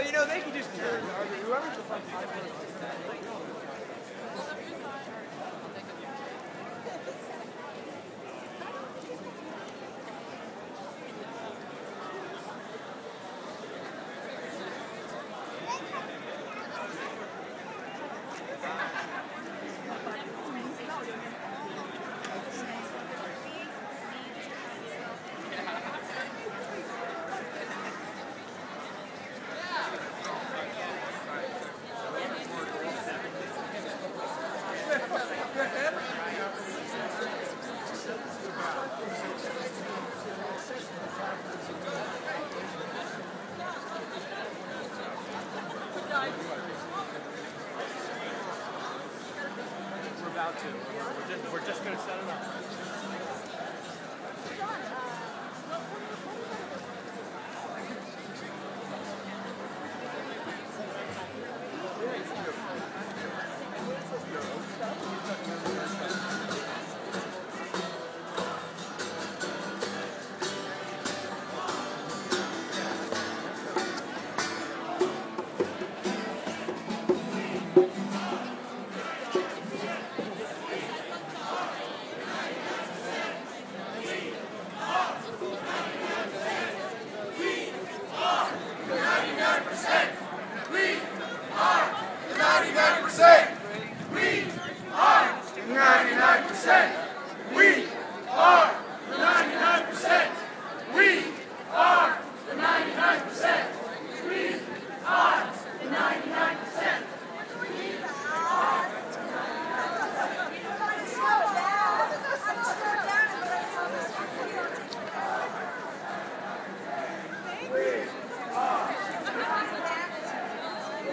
Well, you know, they can just turn, whoever's the front about to. We're just, we're just going to set it up.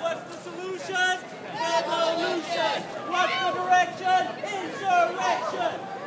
What's the solution? Insurrection. Solution?